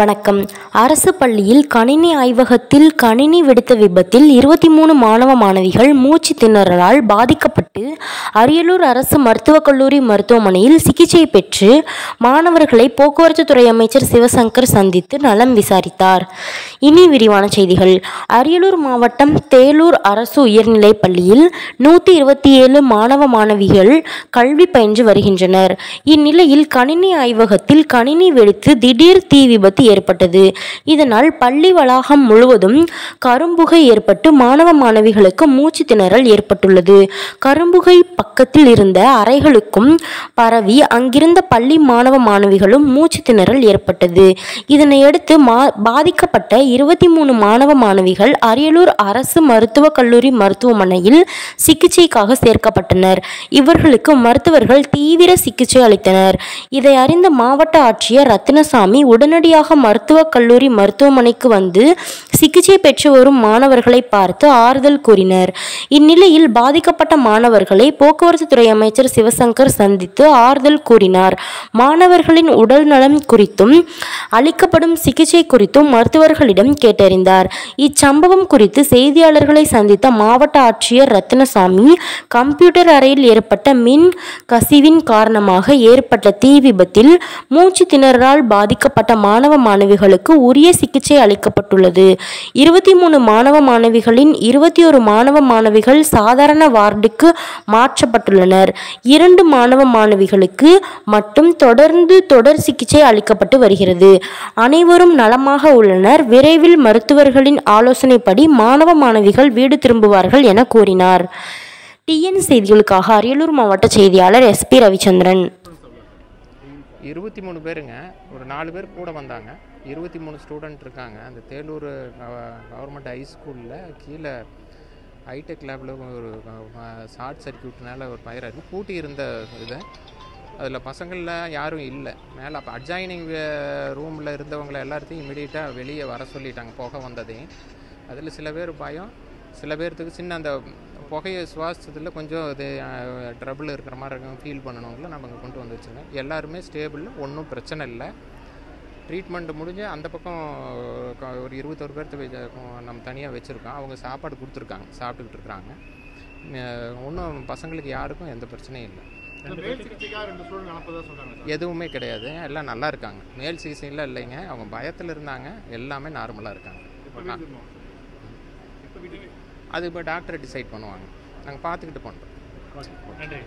வணக்கம். அரசு பள்ளியில் கணினி ஆய்வகத்தில் கணினி வெடித்த விபத்தில் இருபத்தி மூணு மாணவ மாணவிகள் மூச்சு திணறலால் பாதிக்கப்பட்டு அரியலூர் அரசு மருத்துவக் கல்லூரி மருத்துவமனையில் சிகிச்சை பெற்று மாணவர்களை போக்குவரத்து துறை அமைச்சர் சிவசங்கர் சந்தித்து நலம் விசாரித்தார். இனி விரிவான செய்திகள். அரியலூர் மாவட்டம் தேலூர் அரசு உயர்நிலைப் பள்ளியில் நூற்றி இருபத்தி ஏழு மாணவ மாணவிகள் கல்வி பயின்று வருகின்றனர். இந்நிலையில் கணினி ஆய்வகத்தில் கணினி வெடித்து திடீர் தீ விபத்து ஏற்பட்டது. இதனால் பள்ளி வளாகம் முழுவதும் கரும்புகை ஏற்பட்டு மாணவ மாணவிகளுக்கு மூச்சு திணறல் ஏற்பட்டுள்ளது. கரும்புகை பக்கத்தில் இருந்த அறைகளுக்கும் பரவி அங்கிருந்த பள்ளி மாணவ மாணவிகளும் மூச்சு திணறல் ஏற்பட்டது. இதனையடுத்து மா பாதிக்கப்பட்ட இருபத்தி மூணு மாணவ மாணவிகள் அரியலூர் அரசு மருத்துவக் கல்லூரி மருத்துவமனையில் சிகிச்சைக்காக சேர்க்கப்பட்டனர். இவர்களுக்கு மருத்துவர்கள் தீவிர சிகிச்சை அளித்தனர். இதை அறிந்த மாவட்ட ஆட்சியர் ரத்தினசாமி உடனடியாக மருத்துவக் கல்லூரி மருத்துவமனைக்கு வந்து சிகிச்சை பெற்று வரும் மாணவர்களை பார்த்து ஆறுதல் கூறினர். இந்நிலையில் பாதிக்கப்பட்ட மாணவர்களை போக்குவரத்து துறை அமைச்சர் சிவசங்கர் சந்தித்து ஆறுதல் கூறினார். மாணவர்களின் உடல் நலம் குறித்தும் அளிக்கப்படும் சிகிச்சை குறித்தும் மருத்துவர்களிடம் கேட்டறிந்தார். இச்சம்பவம் குறித்து செய்தியாளர்களை சந்தித்த மாவட்ட ஆட்சியர் ரத்னசாமி கம்ப்யூட்டர் அறையில் ஏற்பட்ட மின் கசிவின் காரணமாக ஏற்பட்ட தீ விபத்தில் மூச்சு திணறலால் பாதிக்கப்பட்ட மாணவ மாணவிகளுக்கு உரிய சிகிச்சை அளிக்கப்பட்டுள்ளது. இருபத்தி மூணு மாணவ மாணவிகளின் இருபத்தி ஒரு மாணவ மாணவிகள் சாதாரண வார்டுக்கு மாற்றப்பட்டுள்ளனர். இரண்டு மாணவ மாணவிகளுக்கு மட்டும் தொடர்ந்து தொடர் சிகிச்சை அளிக்கப்பட்டு வருகிறது. அனைவரும் நலமாக உள்ளனர். விரைவில் மருத்துவர்களின் ஆலோசனைப்படி மாணவ மாணவிகள் வீடு திரும்புவார்கள் என கூறினார். டிஎன் செய்திகளுக்காக அரியலூர் மாவட்ட செய்தியாளர் எஸ்பி ரவிச்சந்திரன். இருபத்தி மூணு பேருங்க. ஒரு நாலு பேர் கூட வந்தாங்க. இருபத்தி மூணு ஸ்டூடெண்ட் இருக்காங்க. அந்த தேலூர் கவர்மெண்ட் ஹை ஸ்கூலில் கீழே ஹைடெக் லேபில் ஒரு ஷார்ட் சர்க்கியூட்னால ஒரு ஃபயர் ஆகி பூட்டி இருந்த இது. அதில் பசங்களில் யாரும் இல்லை. மேலே அப்போ அட்ஜாயினிங் ரூமில் இருந்தவங்களை எல்லாத்தையும் இமிடியேட்டாக வெளியே வர சொல்லிட்டாங்க. போக வந்ததையும். அதில் சில பேர் பயம். சில பேர்த்துக்கு சின்ன அந்த புகையை சுவாசத்தில் கொஞ்சம் இது ட்ரபிள் இருக்கிற மாதிரி இருக்கும் ஃபீல் பண்ணணுங்கள நம்ம இங்கே கொண்டு வந்து வச்சுருக்கோம் எல்லாருமே ஸ்டேபிள் ஒன்றும் பிரச்சனை இல்லை. ட்ரீட்மெண்ட் முடிஞ்சு அந்த பக்கம் ஒரு இருபத்தொரு பேர்த்து நம்ம தனியாக வச்சுருக்கோம். அவங்க சாப்பாடு கொடுத்துருக்காங்க சாப்பிட்டுக்கிட்டு இருக்கிறாங்க ஒன்றும் பசங்களுக்கு யாருக்கும் எந்த பிரச்சனையும் இல்லை. மேல் சிகிச்சைக்காக ரெண்டு ஸ்டூடெண்ட் அனுப்பதா சொன்னாங்க சார்? எதுவுமே கிடையாது. எல்லாம் நல்லா இருக்காங்க. மேல் சிகிச்சையில் இல்லைங்க. அவங்க பயத்தில் இருந்தாங்க. எல்லாமே நார்மலாக இருக்காங்க. அது இப்போ டாக்டர் டிசைட் பண்ணுவாங்க. நாங்கள் பார்த்துக்கிட்டு பண்ணுறோம் நன்றி.